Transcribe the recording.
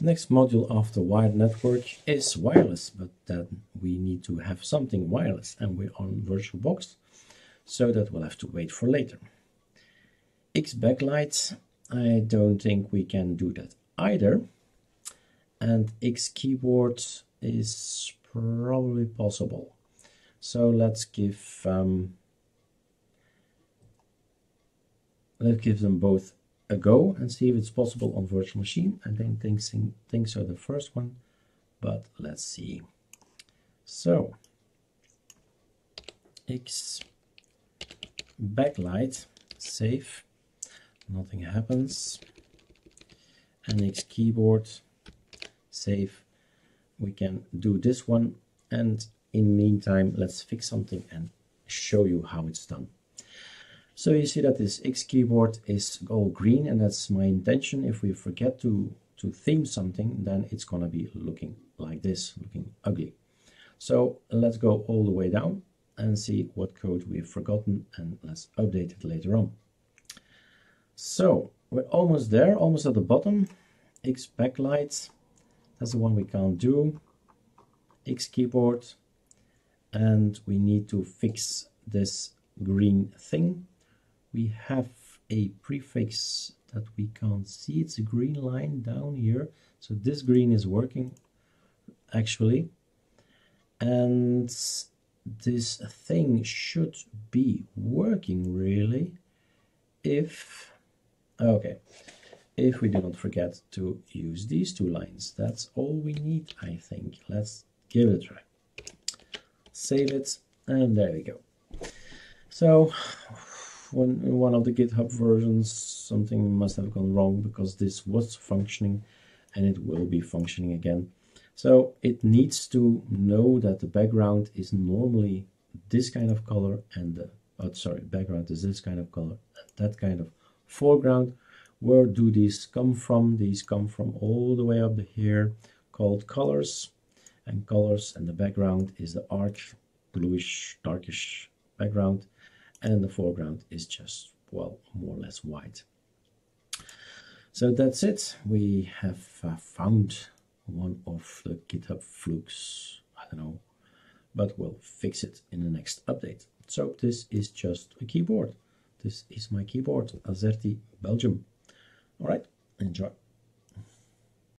The next module after wired network is wireless, but then we need to have something wireless and we're on VirtualBox, so that we'll have to wait for later. X backlight, I don't think we can do that either. And X keyboard is probably possible. So let's give um, let's give them both a go and see if it's possible on virtual machine. I don't think things are the first one, but let's see. So X backlight save nothing happens and X keyboard save we can do this one and in meantime let's fix something and show you how it's done so you see that this X keyboard is all green and that's my intention. If we forget to, to theme something, then it's gonna be looking like this, looking ugly. So let's go all the way down and see what code we've forgotten and let's update it later on. So we're almost there, almost at the bottom. X backlight, that's the one we can't do. X keyboard, and we need to fix this green thing we have a prefix that we can't see. It's a green line down here. So this green is working actually. And this thing should be working really if, okay, if we do not forget to use these two lines. That's all we need, I think. Let's give it a try. Save it, and there we go. So when in one of the GitHub versions something must have gone wrong because this was functioning and it will be functioning again. So it needs to know that the background is normally this kind of color and the oh, sorry background is this kind of color and that kind of foreground. Where do these come from? These come from all the way up here called colors and colors and the background is the arch bluish darkish background and the foreground is just, well, more or less white. So that's it. We have uh, found one of the GitHub flukes. I don't know, but we'll fix it in the next update. So this is just a keyboard. This is my keyboard, Azerty Belgium. All right, enjoy.